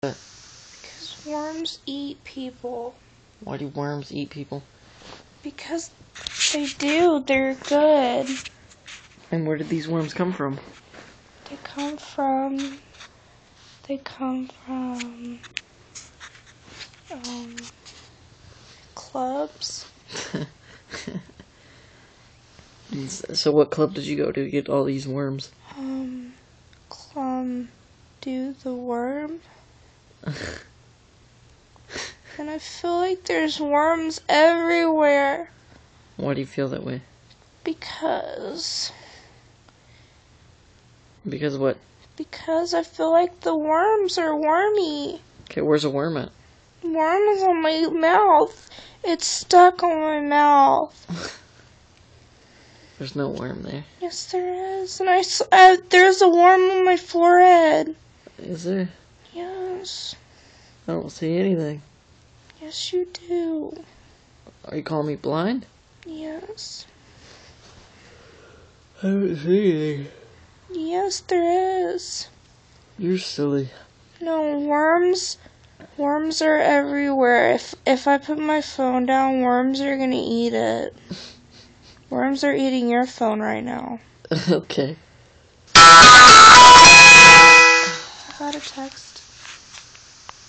Because worms eat people. Why do worms eat people? Because they do. They're good. And where did these worms come from? They come from. They come from. Um. Clubs. so what club did you go to get all these worms? Um. Clum. Do the worm. and I feel like there's worms everywhere. Why do you feel that way? Because. Because what? Because I feel like the worms are wormy. Okay, where's a worm at? Worm is on my mouth. It's stuck on my mouth. There's no worm there. Yes, there is. And I, uh, there's a worm on my forehead. Is there? I don't see anything. Yes, you do. Are you calling me blind? Yes. I don't see anything. Yes, there is. You're silly. No, worms. Worms are everywhere. If if I put my phone down, worms are gonna eat it. Worms are eating your phone right now. okay. I got a text.